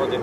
вроде